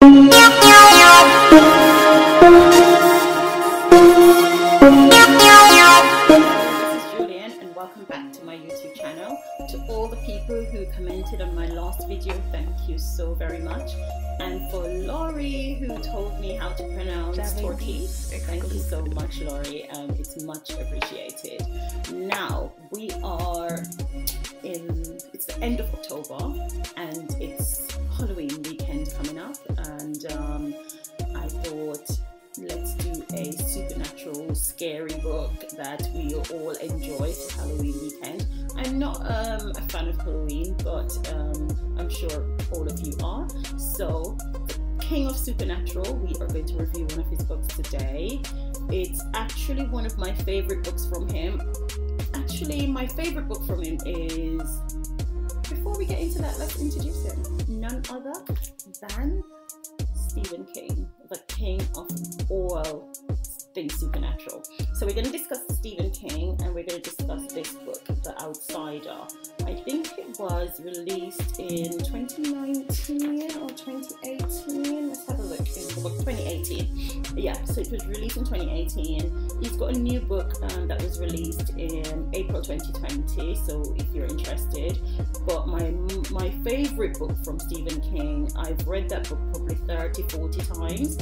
This is Jullian and welcome back to my YouTube channel. To all the people who commented on my last video, thank you so very much. And for Laurie who told me how to pronounce Turkey, thank you so much Laurie, um, it's much appreciated. Now we are in, it's the end of October and it's Halloween weekend coming up and um, I thought let's do a supernatural scary book that we all enjoy for Halloween weekend. I'm not um, a fan of Halloween, but um, I'm sure all of you are. So, King of Supernatural, we are going to review one of his books today. It's actually one of my favorite books from him. Actually, my favorite book from him is. Before we get into that, let's introduce him. None other than Stephen King, the king of all things supernatural. So we're going to discuss Stephen King and we're going to discuss this book, The Outsider. I think it was released in 2019 or 2018. Let's have a look in the book 2018. Yeah, so it was released in 2018. He's got a new book um, that was released in April 2020. So if you're interested, but my my favorite book from Stephen King, I've read that book probably 30, 40 times,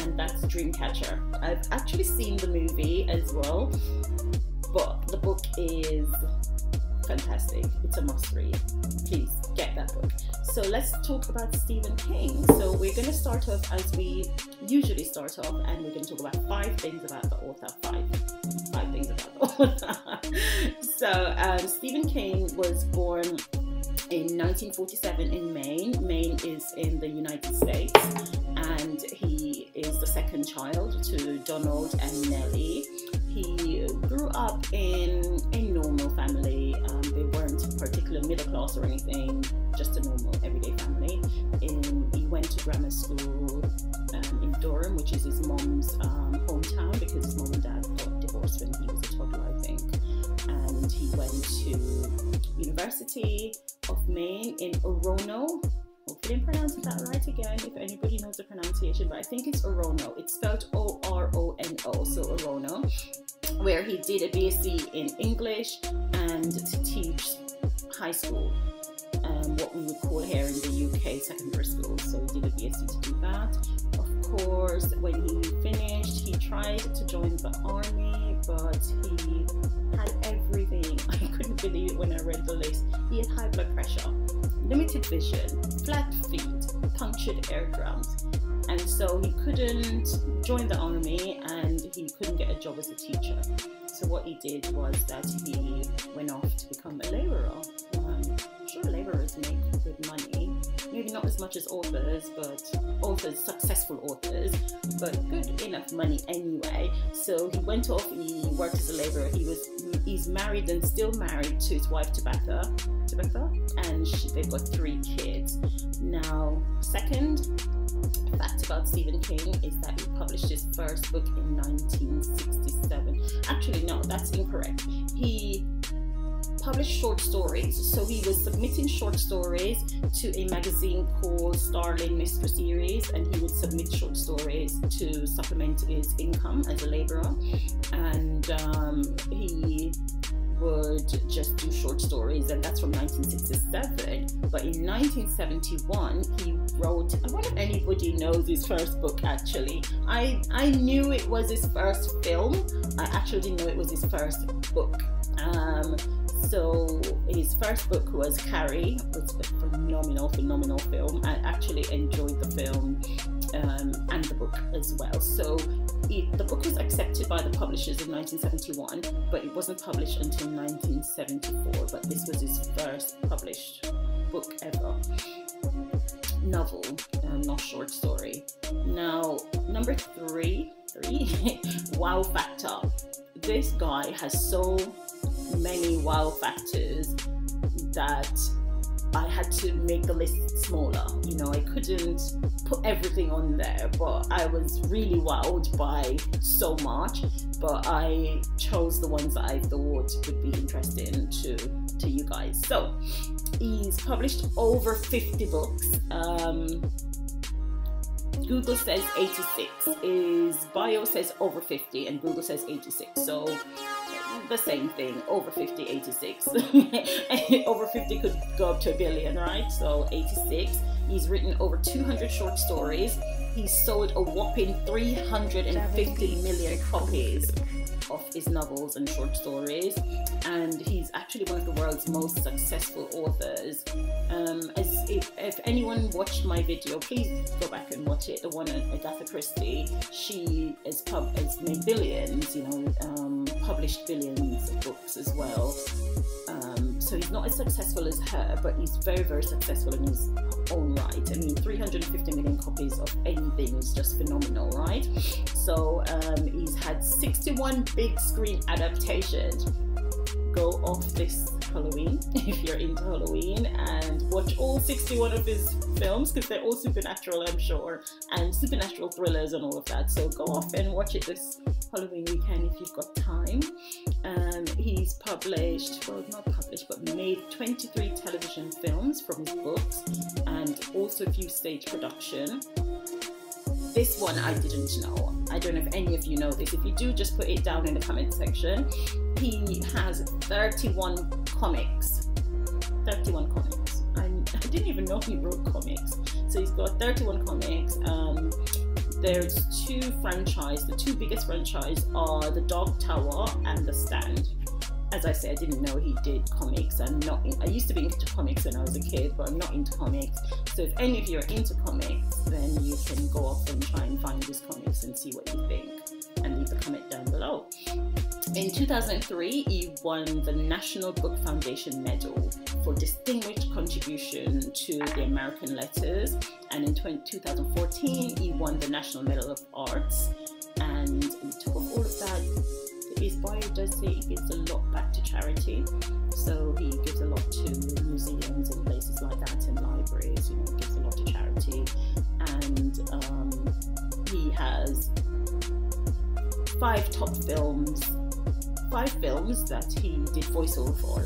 and that's Dreamcatcher. I've actually seen the movie as well, but the book is fantastic. It's a must read. Please get that book. So let's talk about Stephen King. So we're going to start off as we usually start off, and we're going to talk about five things about the author. Five, five things about the author. so um, Stephen King was born in 1947 in Maine. Maine is in the United States, and he is the second child to Donald and Nellie. He grew up in a normal family. Um, particularly middle class or anything, just a normal everyday family. In, he went to grammar school um, in Durham, which is his mom's um, hometown because his mom and dad got divorced when he was a toddler, I think. And he went to University of Maine in Orono. Hopefully, I'm pronouncing that right again. If anybody knows the pronunciation, but I think it's Orono. It's spelled O R O N O, so Orono, where he did a BSc in English and to teach high school, um, what we would call here in the UK secondary school. So he did a BSc to do that. Of course, when he finished, he tried to join the army, but he had everything. I couldn't believe it when I read the list. He had high blood pressure, limited vision, flat feet, punctured eardrums, and so he couldn't join the army and he couldn't get a job as a teacher. What he did was that he went off to become a labourer. Um, sure labourers make good money, maybe not as much as authors, but authors, successful authors, but good enough money anyway. So he went off. He worked as a labourer. He was he's married and still married to his wife Tabitha, And she, they've got three kids. Now, second fact about Stephen King is that he published his first book in 1967. Actually, no, that's incorrect. He published short stories. So he was submitting short stories to a magazine called Startling Mystery Series, and he would submit short stories to supplement his income as a laborer. And um, he would just do short stories, and that's from 1967. But in 1971, he wrote. I wonder if anybody knows his first book. Actually, I I knew it was his first film. I actually didn't know it was his first book. Um, so his first book was Carrie. It's a phenomenal, phenomenal film. I actually enjoyed the film um, and the book as well. So it, the book was accepted by the publishers in 1971, but it wasn't published until 1974. But this was his first published book ever. Novel, um, not short story. Now, number three, three, wow factor. This guy has so many wow factors that I had to make the list smaller. You know, I couldn't put everything on there, but I was really wowed by so much. But I chose the ones that I thought would be interesting to to you guys. So he's published over 50 books. Um, Google says 86. His bio says over 50, and Google says 86. So the same thing over 50 86 over 50 could go up to a billion right? So 86 he's written over 200 short stories he's sold a whopping 350 million copies of his novels and short stories, and he's actually one of the world's most successful authors. Um, as if, if, anyone watched my video, please go back and watch it. The one on Agatha Christie, she is pub has made billions, you know, um, published billions of books as well. Um, so he's not as successful as her, but he's very, very successful in his own right. I mean, 350 million copies of anything is just phenomenal, right? So um, he's had 61 big screen adaptations. Go off this Halloween if you're into Halloween and watch all 61 of his films because they're all supernatural, I'm sure, and supernatural thrillers and all of that. So go off and watch it this Halloween weekend if you've got time. Um, he's published, well, not published, but made 23 television films from his books and also a few stage production. This one I didn't know. I don't know if any of you know this. If you do, just put it down in the comment section. He has 31 comics. 31 comics. I, I didn't even know he wrote comics. So he's got 31 comics. Um, there's two franchise. The two biggest franchise are the Dark Tower and the Stand as I said, I didn't know he did comics. I'm not. In, I used to be into comics when I was a kid, but I'm not into comics. So if any of you are into comics, then you can go off and try and find his comics and see what you think, and leave a comment down below. In 2003, he won the National Book Foundation Medal for distinguished contribution to the American letters, and in 20, 2014, he won the National Medal of Arts. And on top of all of that, his bio does say he gives a lot back to charity. So he gives a lot to museums and places like that and libraries, you know, gives a lot to charity. And um, he has five top films, five films that he did voiceover for.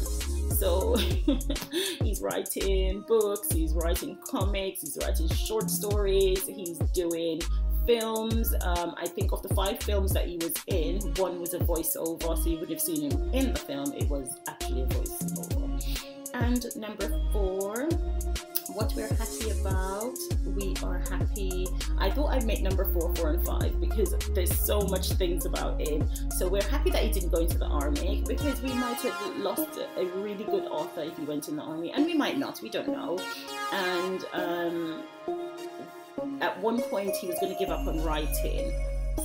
So he's writing books, he's writing comics, he's writing short stories, he's doing films. Um, I think of the five films that he was in, one was a voiceover, so you would have seen him in the film. It was actually a voiceover. And number four, what we're happy about. We are happy. I thought I'd make number four, four, and five because there's so much things about him. So we're happy that he didn't go into the army because we might have lost a really good author if he went in the army, and we might not. We don't know. And um, at one point he was going to give up on writing.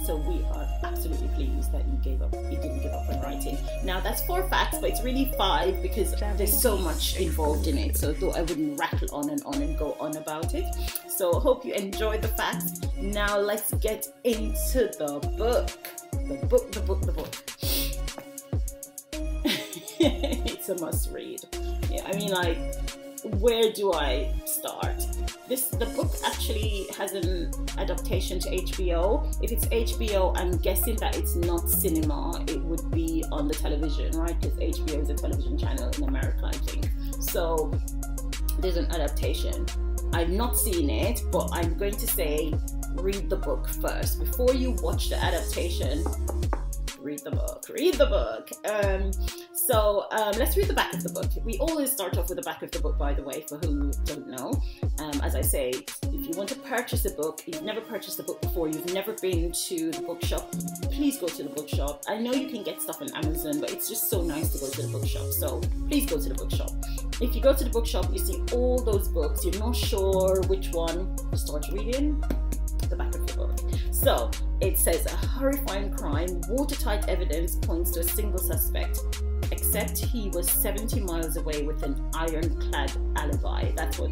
So we are absolutely pleased that he gave up he didn't give up on writing. Now that's four facts but it's really five because there's so much involved in it. So I thought I wouldn't rattle on and on and go on about it. So hope you enjoyed the facts. Now let's get into the book. The book the book the book. It's a must read. Yeah I mean like where do I start this the book actually has an adaptation to HBO. If it's HBO, I'm guessing that it's not cinema. It would be on the television, right? Because HBO is a television channel in America, I think. So there's an adaptation. I've not seen it, but I'm going to say read the book first before you watch the adaptation. Read the book. Read the book. Um, so um, let's read the back of the book. We always start off with the back of the book, by the way, for who don't know. Um, as I say, if you want to purchase a book, you've never purchased a book before, you've never been to the bookshop, please go to the bookshop. I know you can get stuff on Amazon, but it's just so nice to go to the bookshop. So please go to the bookshop. If you go to the bookshop, you see all those books, you're not sure which one to start reading, So it says a horrifying crime, watertight evidence points to a single suspect except he was 70 miles away with an ironclad alibi. That's what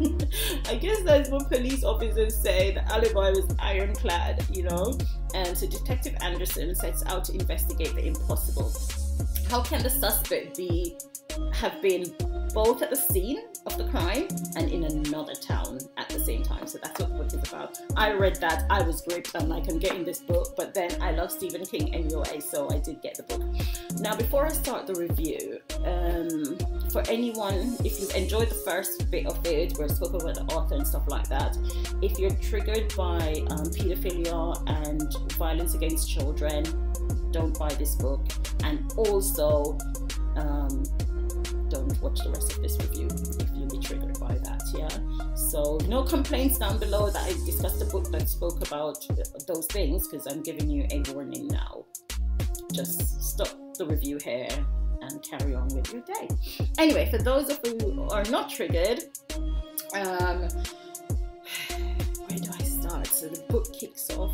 I guess that's what police officers say. The alibi was ironclad, you know. And so Detective Anderson sets out to investigate the impossible. How can the suspect be have been both at the scene of the crime and in another town at the same time. So that's what the book is about. I read that, I was gripped. I'm like, I'm getting this book, but then I love Stephen King anyway, so I did get the book. Now, before I start the review, um, for anyone, if you've enjoyed the first bit of it, where I spoke about the author and stuff like that, if you're triggered by um, pedophilia and violence against children, don't buy this book. And also, um, watch the rest of this review if you'll be triggered by that. Yeah. So no complaints down below that I discussed a book that spoke about those things because I'm giving you a warning now. Just stop the review here and carry on with your day. Anyway, for those of you who are not triggered, um, where do I start? So the book kicks off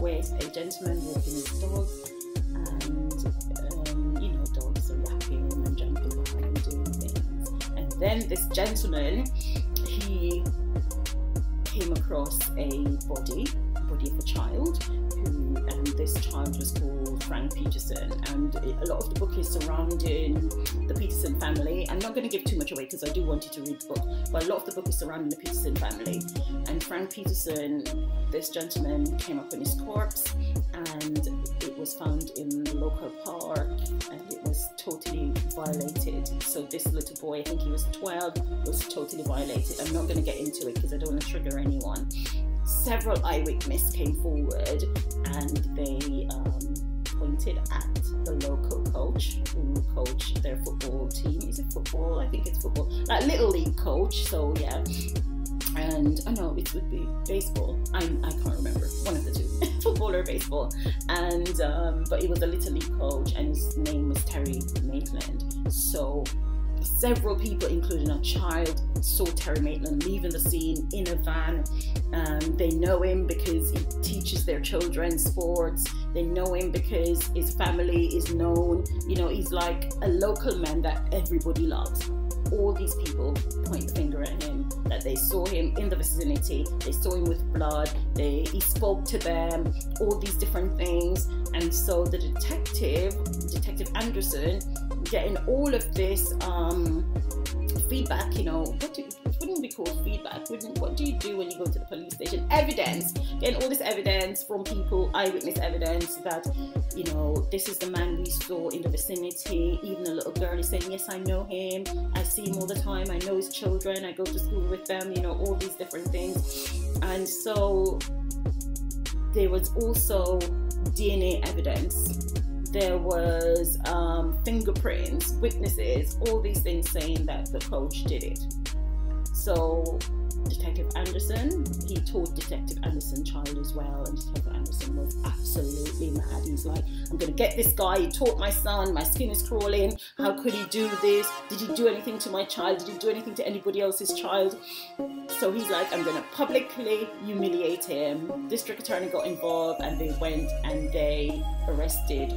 with a gentleman walking his dog then this gentleman he came across a body body of a child who and this child was called Frank Peterson. And a lot of the book is surrounding the Peterson family. I'm not going to give too much away because I do want you to read the book but a lot of the book is surrounding the Peterson family. And Frank Peterson this gentleman came up on his corpse and was found in the local park and it was totally violated so this little boy I think he was 12 was totally violated I'm not going to get into it because I don't want to trigger anyone several eyewitnesses came forward and they um, pointed at the local coach who coached their football team. Is it football? I think it's football. Like little league coach. So yeah. And I know it would be baseball. I, I can't remember one of the two, football or baseball. And um, but it was a little league coach, and his name was Terry Maitland. So several people, including a child, saw Terry Maitland leaving the scene in a van. Um, they know him because he teaches their children sports. They know him because his family is known. You know, he's like a local man that everybody loves. All these people point the finger at him that they saw him in the vicinity. They saw him with blood. They he spoke to them. All these different things, and so the detective, Detective Anderson, getting all of this um, feedback, you know, what do, wouldn't be called feedback. Wouldn't, what do you do when you go to the police station? Evidence, getting all this evidence from people, eyewitness evidence that, you know, this is the man we saw in the vicinity. Even a little girl is saying, yes, I know him. I see him all the time. I know his children. I go to school with them, you know, all these different things. And so there was also DNA evidence there was um, fingerprints, witnesses, all these things saying that the coach did it. So Detective Anderson, he taught Detective Anderson child as well, and Detective Anderson was absolutely mad. He's like, I'm gonna get this guy, he taught my son, my skin is crawling, how could he do this? Did he do anything to my child? Did he do anything to anybody else's child? So he's like, I'm gonna publicly humiliate him. District attorney got involved and they went and they arrested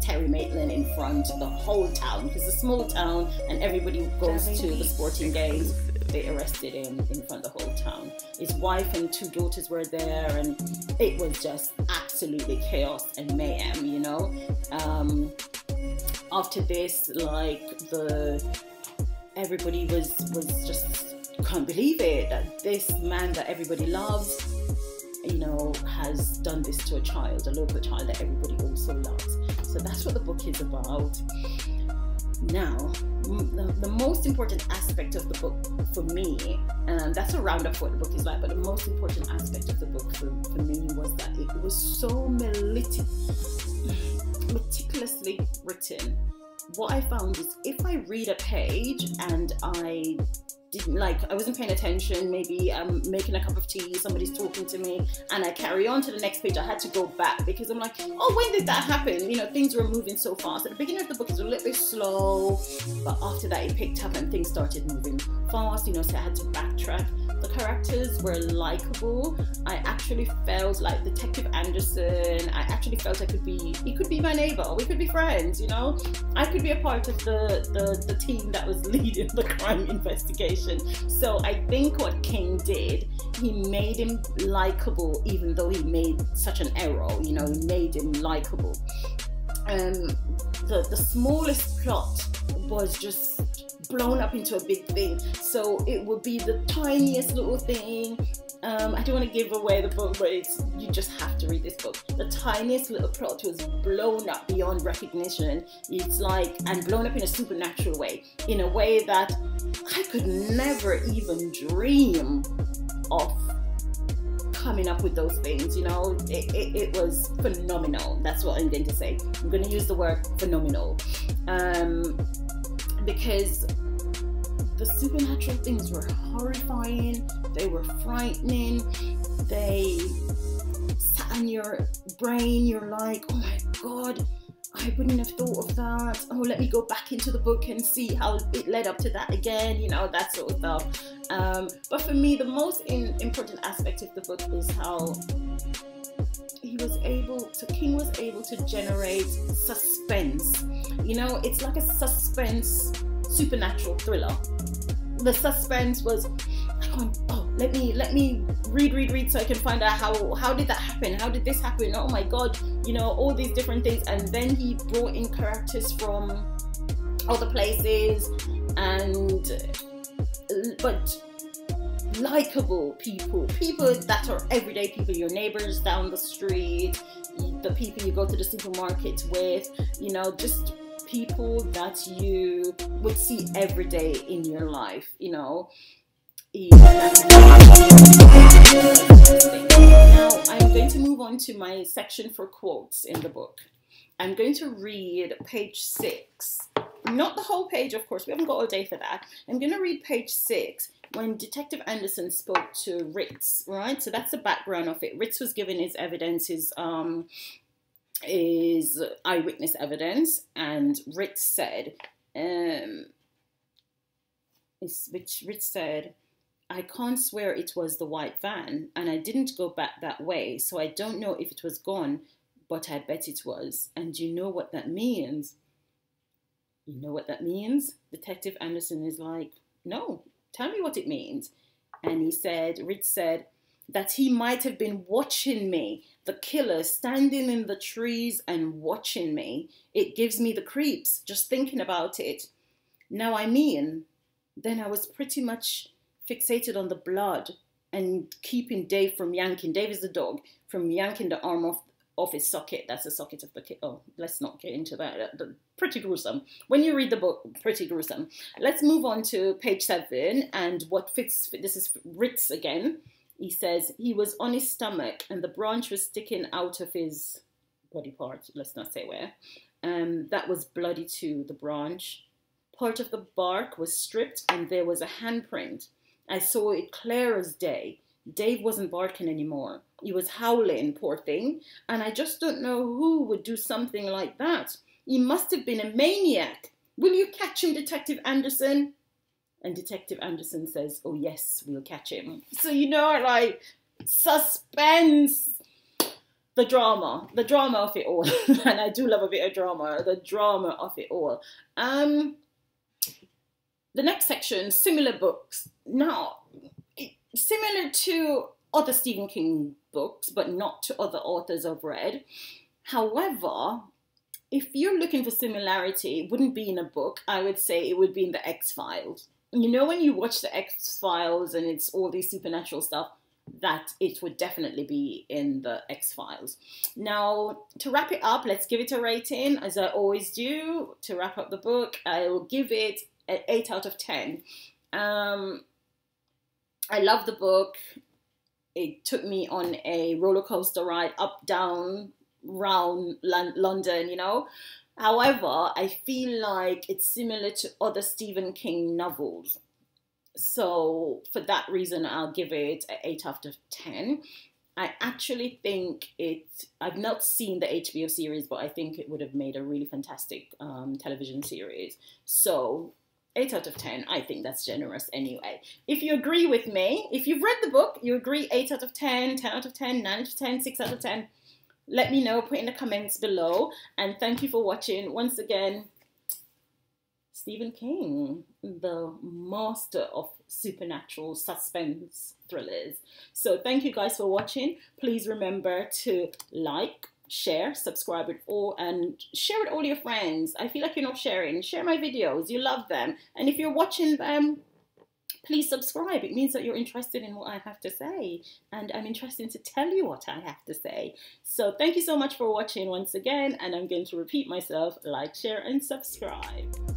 Terry Maitland in front of the whole town because it's a small town and everybody goes to the sporting games. They arrested him in front of the whole town. His wife and two daughters were there, and it was just absolutely chaos and mayhem, you know. Um, after this, like the everybody was was just can't believe it that this man that everybody loves you know, has done this to a child, a local child that everybody also loves. So that's what the book is about. Now, the, the, most important aspect of the book for me, and that's a roundup what the book is like, but the most important aspect of the book for, for me was that it was so meticulously written. What I found is if I read a page and I didn't like I wasn't paying attention. Maybe I'm making a cup of tea, somebody's talking to me, and I carry on to the next page. I had to go back because I'm like, oh, when did that happen? You know, things were moving so fast. At the beginning of the book, it's a little bit slow, but after that, it picked up and things started moving fast. You know, so I had to backtrack the characters were likable. I actually felt like Detective Anderson. I actually felt I could be, he could be my neighbor. We could be friends, you know? I could be a part of the, the, the team that was leading the crime investigation. So I think what King did, he made him likable even though he made such an error, you know, he made him likable. um, the, the smallest plot was just blown up into a big thing. So it would be the tiniest little thing. Um, I don't want to give away the book, but it's, you just have to read this book. The tiniest little plot was blown up beyond recognition. It's like, and blown up in a supernatural way, in a way that I could never even dream of coming up with those things. You know, it, it, it, was phenomenal. That's what I'm going to say. I'm going to use the word phenomenal um, because the supernatural things were horrifying. They were frightening. They sat in your brain. You're like, oh my god. I wouldn't have thought of that. Oh, let me go back into the book and see how it led up to that again, you know, that sort of stuff. Um, but for me, the most in, important aspect of the book is how he was able to, King was able to generate suspense. You know, it's like a suspense supernatural thriller. The suspense was oh, let me let me read, read, read, so I can find out how how did that happen? How did this happen? Oh my god, you know all these different things. And then he brought in characters from other places, and but likable people, people that are everyday people, your neighbors down the street, the people you go to the supermarket with, you know, just people that you would see every day in your life, you know. Now I'm going to move on to my section for quotes in the book. I'm going to read page six. Not the whole page, of course, we haven't got all day for that. I'm going to read page six when Detective Anderson spoke to Ritz, right? So that's the background of it. Ritz was given his evidence, his um, his eyewitness evidence, and Ritz said, um, which Ritz said, I can't swear it was the white van, and I didn't go back that way, so I don't know if it was gone, but I bet it was. And you know what that means? You know what that means? Detective Anderson is like, no, tell me what it means. And he said, Rich said, that he might have been watching me, the killer standing in the trees and watching me. It gives me the creeps just thinking about it. Now, I mean, then I was pretty much fixated on the blood and keeping Dave from yanking. Dave is the dog from yanking the arm off off his socket. That's the socket of the kid. Oh, let's not get into that. Pretty gruesome. When you read the book, pretty gruesome. Let's move on to page seven and what fits. This is Ritz again. He says he was on his stomach and the branch was sticking out of his body part. Let's not say where. Um, that was bloody too. The branch. Part of the bark was stripped and there was a handprint I saw it clear as day. Dave wasn't barking anymore. He was howling, poor thing. And I just don't know who would do something like that. He must have been a maniac. Will you catch him, Detective Anderson? And Detective Anderson says, Oh, yes, we'll catch him. So, you know, like, suspense. The drama, the drama of it all. and I do love a bit of drama, the drama of it all. Um, the next section, similar books. Now, similar to other Stephen King books, but not to other authors I've read. However, if you're looking for similarity, it wouldn't be in a book. I would say it would be in the X Files. You know, when you watch the X Files and it's all these supernatural stuff, that it would definitely be in the X Files. Now, to wrap it up, let's give it a rating, as I always do. To wrap up the book, I will give it an 8 out of 10. Um, I love the book. It took me on a roller coaster ride up, down, round London, you know. However, I feel like it's similar to other Stephen King novels. So, for that reason, I'll give it an 8 out of 10. I actually think it, I've not seen the HBO series, but I think it would have made a really fantastic um, television series. So, 8 out of 10. I think that's generous anyway. If you agree with me, if you've read the book, you agree 8 out of 10, 10 out of 10, 9 out of 10, 6 out of 10, let me know, put in the comments below. And thank you for watching. Once again, Stephen King, the master of supernatural suspense thrillers. So thank you guys for watching. Please remember to like, share, subscribe with all, and share with all your friends. I feel like you're not sharing. Share my videos. You love them. And if you're watching them, please subscribe. It means that you're interested in what I have to say. And I'm interested to tell you what I have to say. So thank you so much for watching once again. And I'm going to repeat myself like, share, and subscribe.